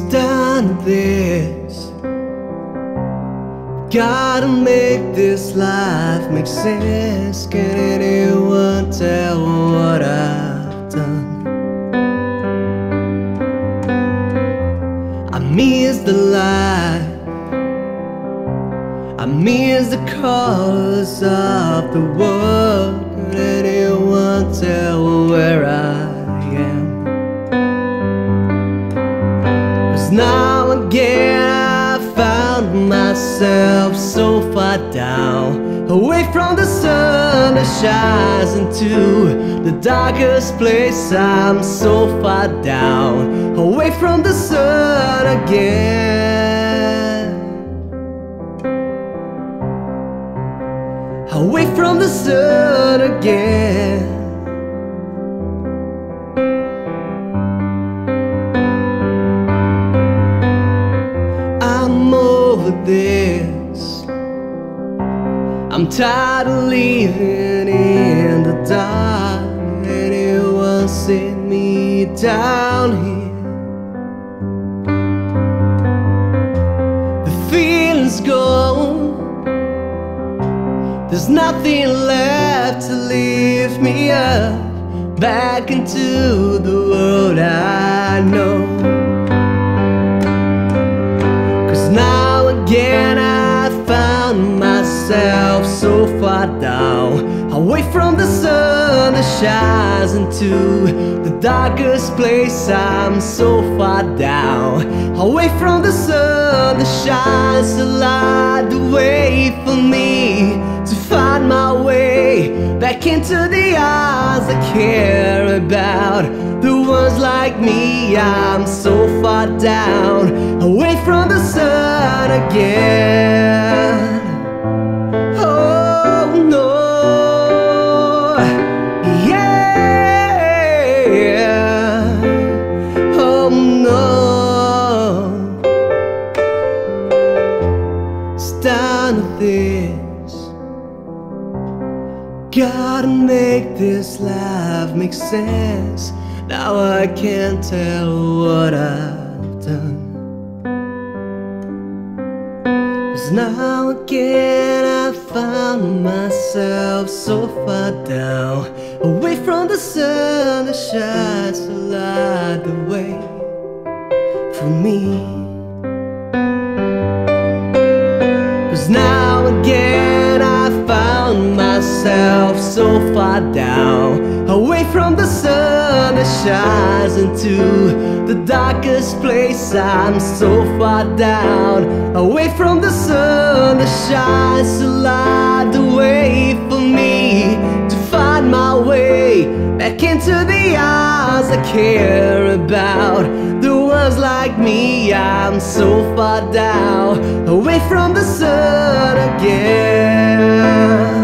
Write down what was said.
Done this. Gotta make this life make sense. Can anyone tell what I've done? I miss the light. I miss the colors of the world. Can anyone tell where I again I found myself so far down Away from the sun that shines into the darkest place. I'm so far down Away from the sun again. Away from the sun again I'm tired of living in the dark. Anyone sit me down here? The feeling's gone. There's nothing left to lift me up back into the world I far down Away from the sun that shines into the darkest place. I'm so far down Away from the sun that shines to light the way for me To find my way back into the eyes I care about The ones like me. I'm so far down Away from the sun again Gotta make this life make sense. Now I can't tell what I've done. Cause now again I found myself so far down, away from the sun that shines to light the way for me. So far down Away from the sun that shines into the darkest place. I'm so far down Away from the sun that shines to light the way for me To find my way back into the eyes I care about The ones like me. I'm so far down Away from the sun again